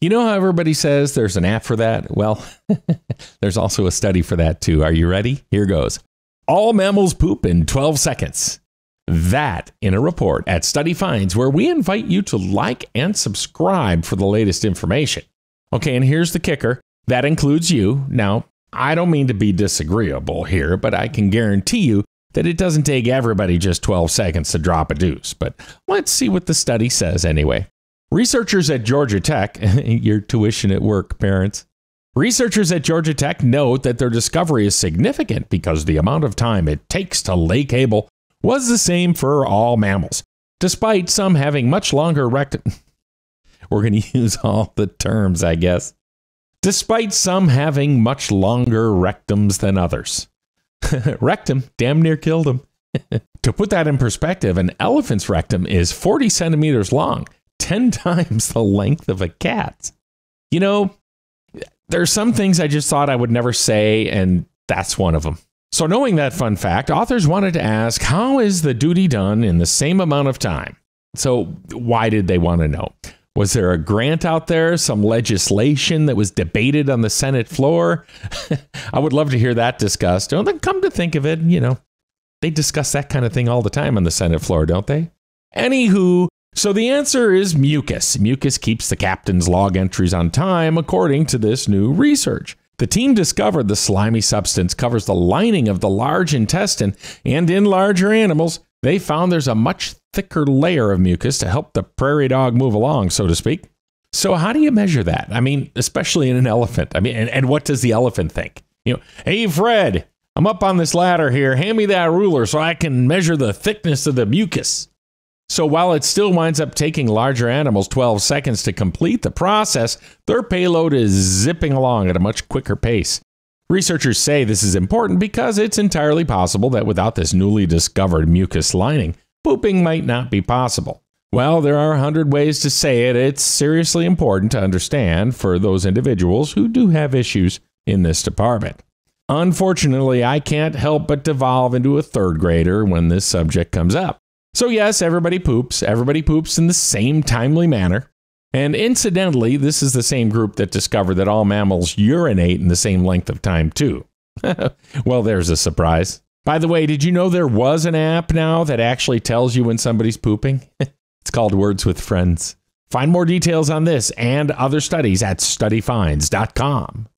You know how everybody says there's an app for that? Well, there's also a study for that too. Are you ready? Here goes. All mammals poop in 12 seconds. That in a report at Study Finds, where we invite you to like and subscribe for the latest information. Okay, and here's the kicker that includes you. Now, I don't mean to be disagreeable here, but I can guarantee you that it doesn't take everybody just 12 seconds to drop a deuce. But let's see what the study says anyway. Researchers at Georgia Tech, your tuition at work, parents. Researchers at Georgia Tech note that their discovery is significant because the amount of time it takes to lay cable was the same for all mammals, despite some having much longer rectum. We're going to use all the terms, I guess. Despite some having much longer rectums than others. rectum damn near killed him. to put that in perspective, an elephant's rectum is 40 centimeters long, 10 times the length of a cat. You know, there's some things I just thought I would never say, and that's one of them. So, knowing that fun fact, authors wanted to ask how is the duty done in the same amount of time? So, why did they want to know? Was there a grant out there, some legislation that was debated on the Senate floor? I would love to hear that discussed. Don't they come to think of it, you know, they discuss that kind of thing all the time on the Senate floor, don't they? Anywho, so the answer is mucus. Mucus keeps the captain's log entries on time, according to this new research. The team discovered the slimy substance covers the lining of the large intestine, and in larger animals, they found there's a much thicker layer of mucus to help the prairie dog move along, so to speak. So, how do you measure that? I mean, especially in an elephant. I mean, and, and what does the elephant think? You know, hey, Fred, I'm up on this ladder here. Hand me that ruler so I can measure the thickness of the mucus. So while it still winds up taking larger animals 12 seconds to complete the process, their payload is zipping along at a much quicker pace. Researchers say this is important because it's entirely possible that without this newly discovered mucus lining, pooping might not be possible. Well, there are a hundred ways to say it. It's seriously important to understand for those individuals who do have issues in this department. Unfortunately, I can't help but devolve into a third grader when this subject comes up. So, yes, everybody poops. Everybody poops in the same timely manner. And incidentally, this is the same group that discovered that all mammals urinate in the same length of time, too. well, there's a surprise. By the way, did you know there was an app now that actually tells you when somebody's pooping? it's called Words with Friends. Find more details on this and other studies at studyfinds.com.